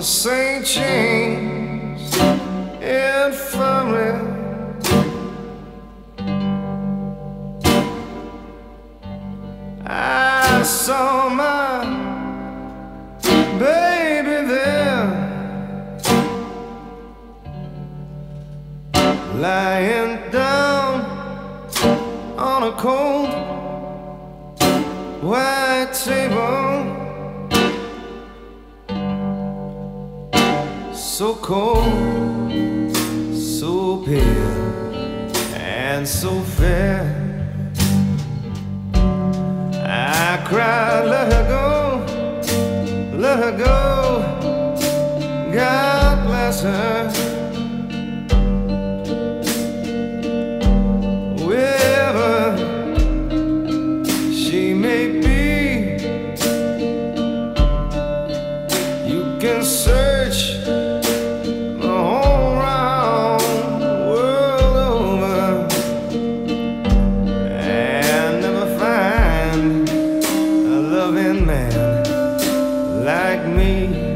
the St. James Infirmary. I saw my baby there lying down on a cold white table so cold so pale and so fair I cried, let her go, let her go. God bless her. Loving man like me.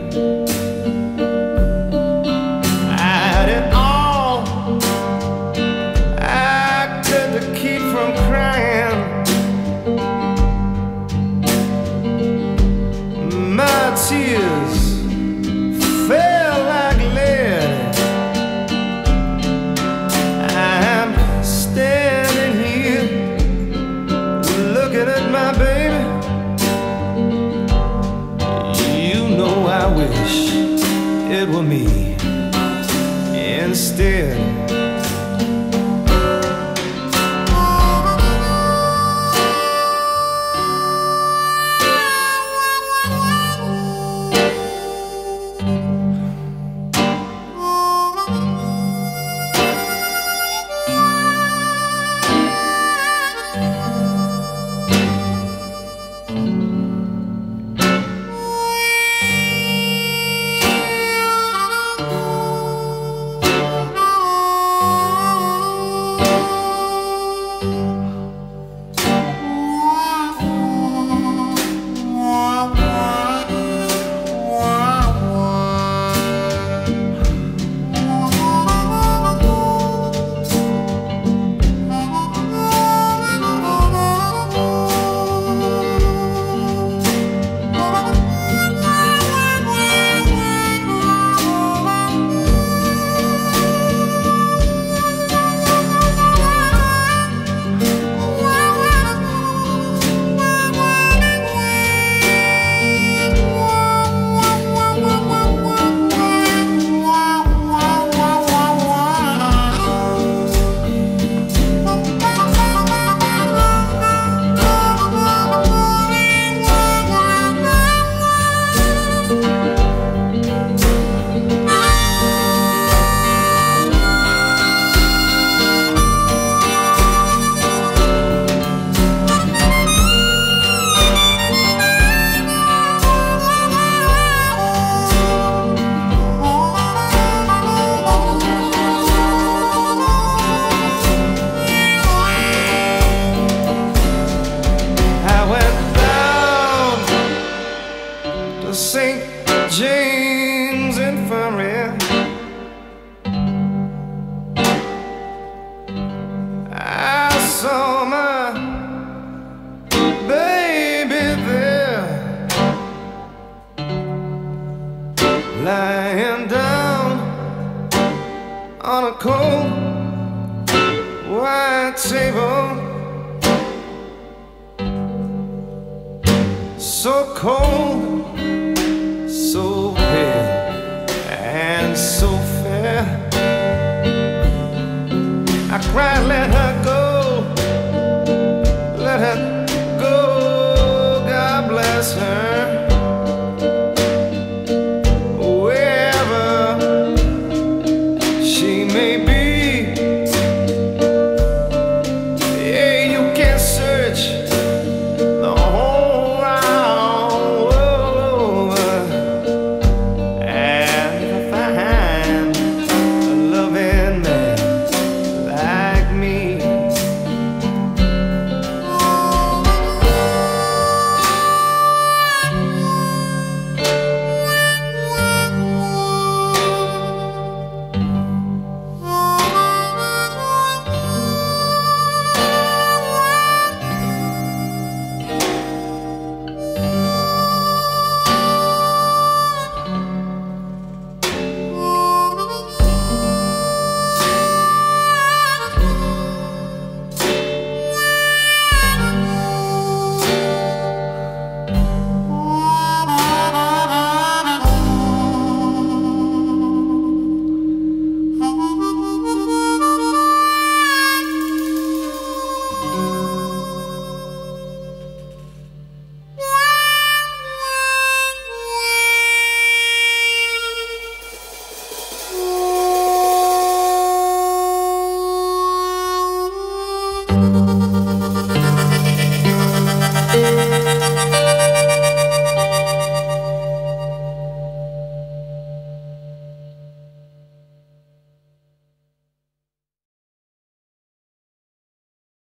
Lying down on a cold white table. so cold